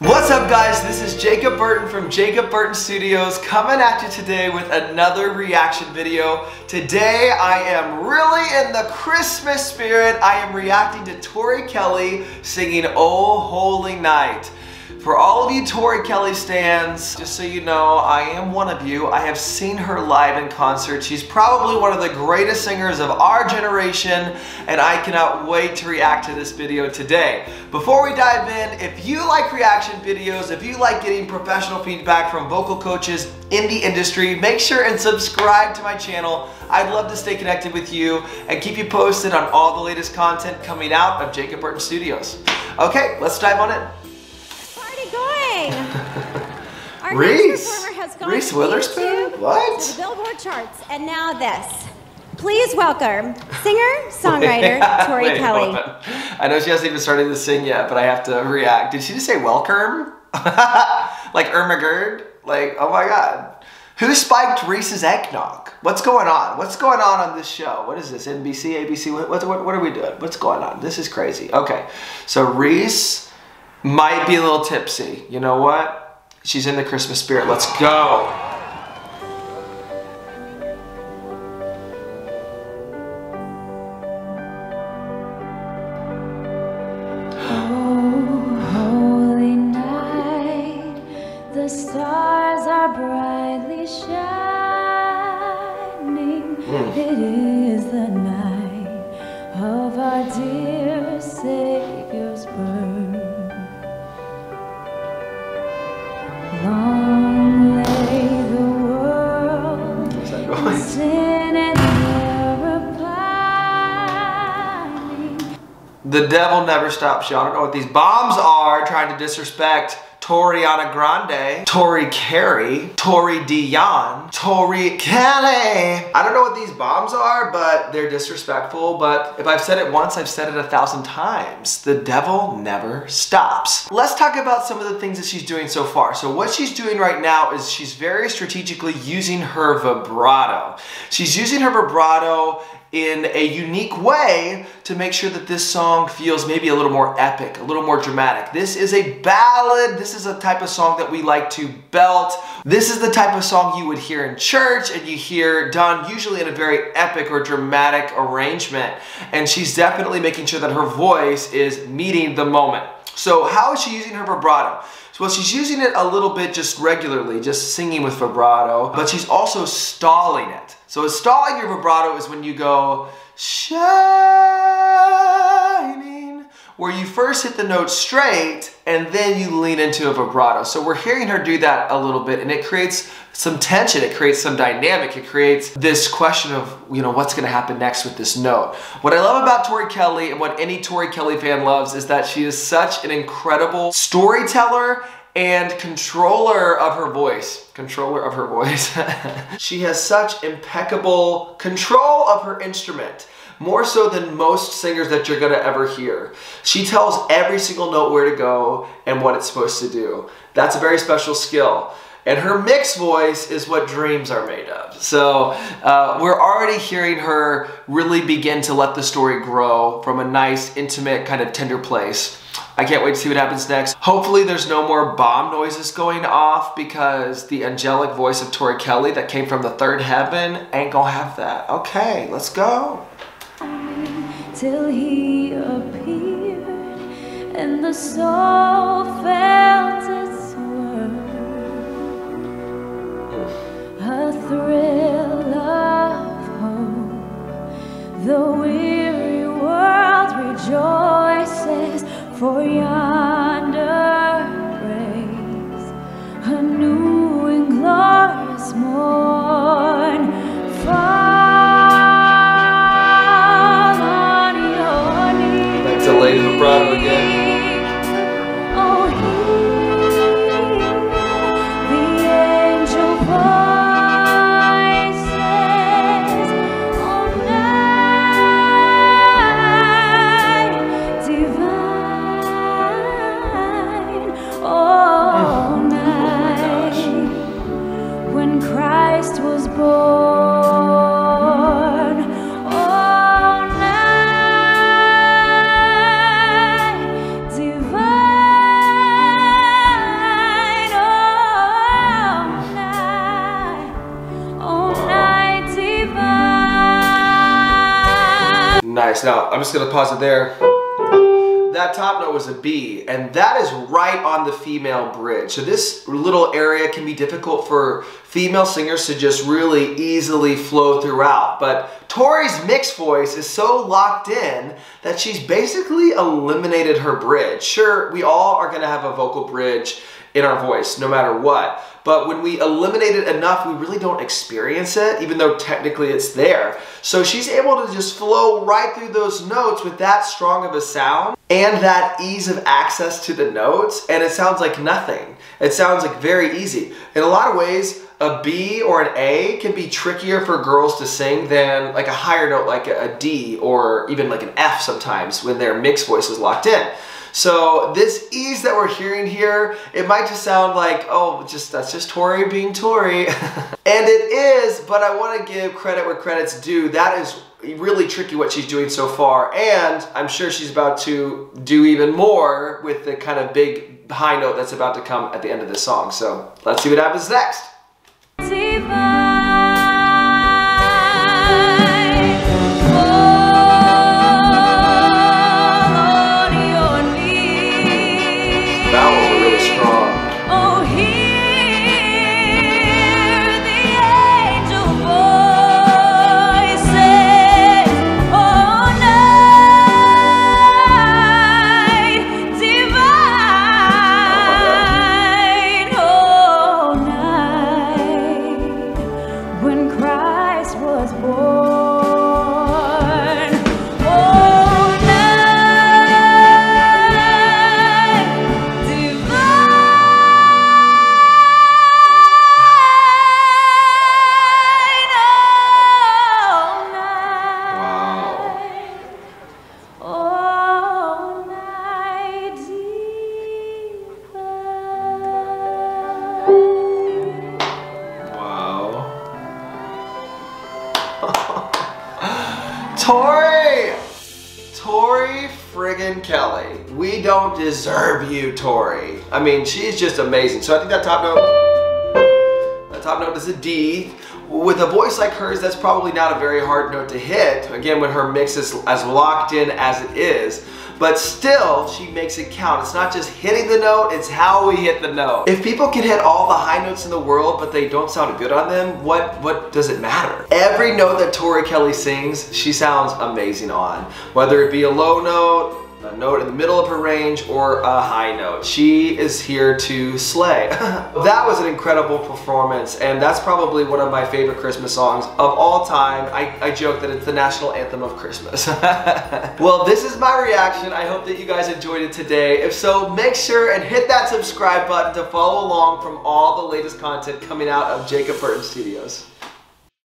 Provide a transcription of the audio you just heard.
What's up guys, this is Jacob Burton from Jacob Burton Studios coming at you today with another reaction video. Today I am really in the Christmas spirit. I am reacting to Tori Kelly singing Oh Holy Night. For all of you Tori Kelly stands, just so you know, I am one of you. I have seen her live in concert. She's probably one of the greatest singers of our generation, and I cannot wait to react to this video today. Before we dive in, if you like reaction videos, if you like getting professional feedback from vocal coaches in the industry, make sure and subscribe to my channel. I'd love to stay connected with you and keep you posted on all the latest content coming out of Jacob Burton Studios. Okay, let's dive on in Our Reese. next has gone Reese Witherspoon? What? To the Billboard charts. And now this. Please welcome singer, songwriter, Tori wait, Kelly. I know she hasn't even started to sing yet, but I have to react. Did she just say welcome? like Irma Gerd? Like, oh my God. Who spiked Reese's eggnog? What's going on? What's going on on this show? What is this? NBC, ABC? What, what, what are we doing? What's going on? This is crazy. Okay, so Reese might be a little tipsy. You know what? She's in the Christmas spirit. Let's go. Holy holy night. The stars are brightly shining. Mm. It is the night of our dear Savior's The devil never stops, y'all. I don't know what these bombs are trying to disrespect Toriana Grande, Tori Carey, Tori Dion, Tori Kelly. I don't know what these bombs are, but they're disrespectful. But if I've said it once, I've said it a thousand times. The devil never stops. Let's talk about some of the things that she's doing so far. So what she's doing right now is she's very strategically using her vibrato. She's using her vibrato in a unique way to make sure that this song feels maybe a little more epic, a little more dramatic. This is a ballad. This is a type of song that we like to belt. This is the type of song you would hear in church and you hear done usually in a very epic or dramatic arrangement. And she's definitely making sure that her voice is meeting the moment. So how is she using her vibrato? Well, she's using it a little bit just regularly, just singing with vibrato, but she's also stalling it. So stalling your vibrato is when you go shining, where you first hit the note straight and then you lean into a vibrato. So we're hearing her do that a little bit and it creates some tension, it creates some dynamic, it creates this question of, you know, what's gonna happen next with this note. What I love about Tori Kelly and what any Tori Kelly fan loves is that she is such an incredible storyteller and controller of her voice. Controller of her voice. she has such impeccable control of her instrument. More so than most singers that you're gonna ever hear. She tells every single note where to go and what it's supposed to do. That's a very special skill. And her mixed voice is what dreams are made of. So uh, we're already hearing her really begin to let the story grow from a nice, intimate, kind of tender place. I can't wait to see what happens next. Hopefully there's no more bomb noises going off because the angelic voice of Tori Kelly that came from the third heaven ain't gonna have that. Okay, let's go. Till he appeared and the soul felt for yonder breaks a new and glorious morn. Fall on your knees. Back to Lady Vibrato again. Now, I'm just gonna pause it there. That top note was a B, and that is right on the female bridge. So this little area can be difficult for female singers to just really easily flow throughout. But Tori's mixed voice is so locked in that she's basically eliminated her bridge. Sure, we all are gonna have a vocal bridge in our voice, no matter what. But when we eliminate it enough, we really don't experience it, even though technically it's there. So she's able to just flow right through those notes with that strong of a sound and that ease of access to the notes, and it sounds like nothing. It sounds like very easy. In a lot of ways, a B or an A can be trickier for girls to sing than like a higher note like a D or even like an F sometimes when their mixed voice is locked in. So this ease that we're hearing here, it might just sound like, oh, just that's just Tori being Tori. and it is, but I want to give credit where credit's due. That is really tricky what she's doing so far. And I'm sure she's about to do even more with the kind of big high note that's about to come at the end of this song. So let's see what happens next. Tori! Tori friggin' Kelly. We don't deserve you, Tori. I mean, she's just amazing. So I think that top note, top note is a D. With a voice like hers, that's probably not a very hard note to hit. Again, when her mix is as locked in as it is but still she makes it count. It's not just hitting the note, it's how we hit the note. If people can hit all the high notes in the world but they don't sound good on them, what, what does it matter? Every note that Tori Kelly sings, she sounds amazing on. Whether it be a low note, a note in the middle of her range or a high note. She is here to slay. that was an incredible performance and that's probably one of my favorite Christmas songs of all time. I, I joke that it's the national anthem of Christmas. well, this is my reaction. I hope that you guys enjoyed it today. If so, make sure and hit that subscribe button to follow along from all the latest content coming out of Jacob Burton Studios.